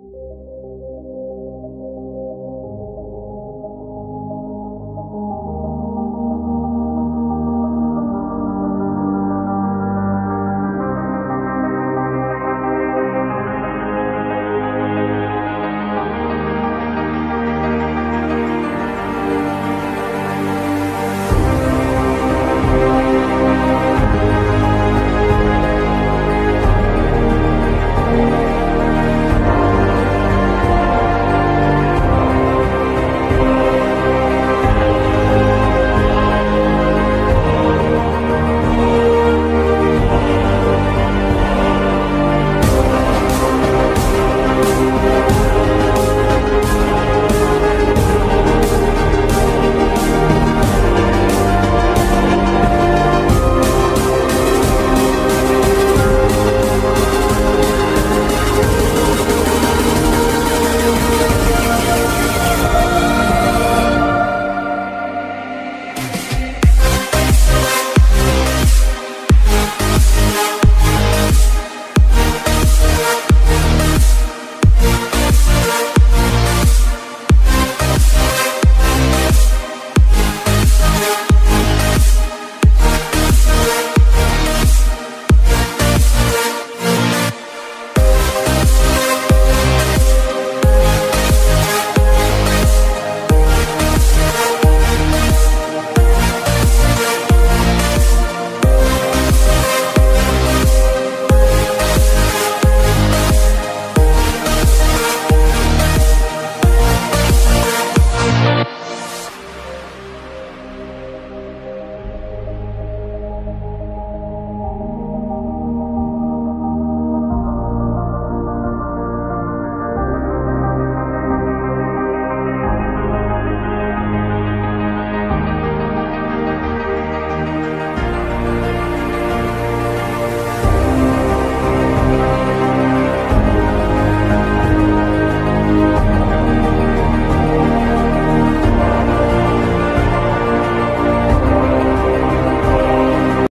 you